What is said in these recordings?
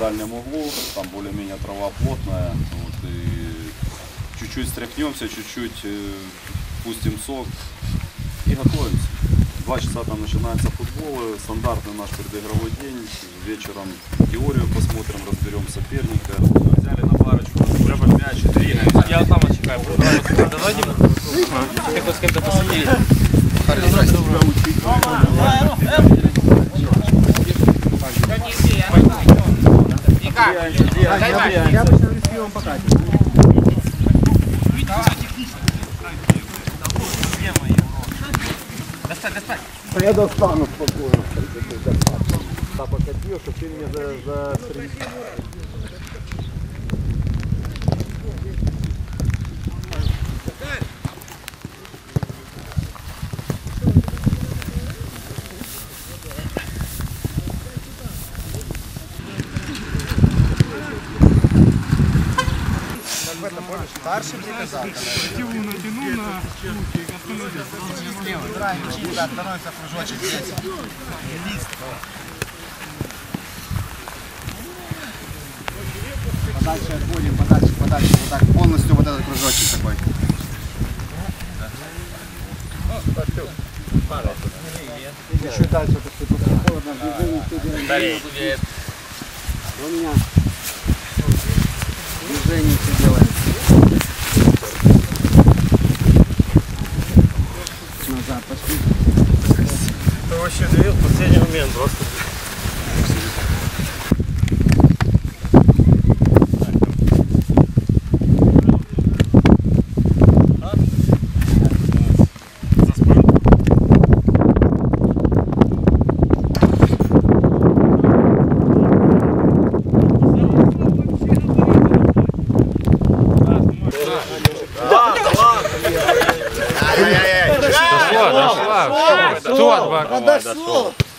дальнем углу, там более-менее трава плотная. Вот, и чуть-чуть стряхнемся, чуть-чуть э, пустим сок и готовимся. Два часа там начинается футбол, э, стандартный наш предыгровой день. Вечером теорию посмотрим, разберем соперника. Взяли на парочку, треба мяч, двигаемся. Я там чекаю. Давай, Дима. Ты хоть с кем-то посидеть. Я достану спокойно. Да, покатил, щоб ти мені за, за Старшим не казав. Да, становится кружочек здесь. Лист. Подальше отходим, подальше, подальше. Вот так, полностью вот этот кружочек такой. Чуть дальше, потому что тут холодно, движение все делаем. У меня движение все делаем. Наверное, 20. Дошло, дошло. Дошло.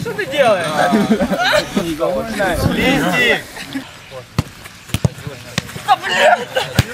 Что ты делаешь? Листик! Да блин!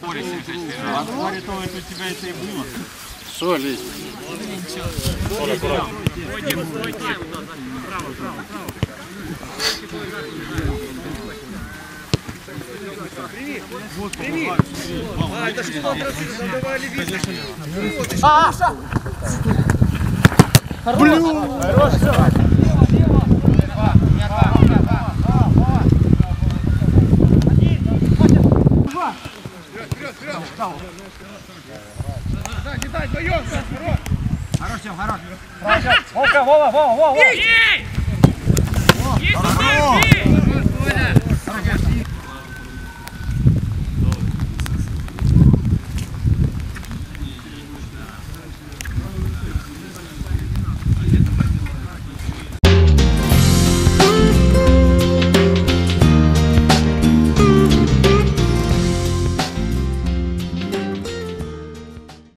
Поле 74. А море то это у тебя это и было. Соли. Соль аккуратно. Право, право, право. Прими! А, это же полпроцента, давали видно. Вот, еще. Блин! Хорош, Что, Лись? Вовка, Вова, Вова, Вова! Здорово.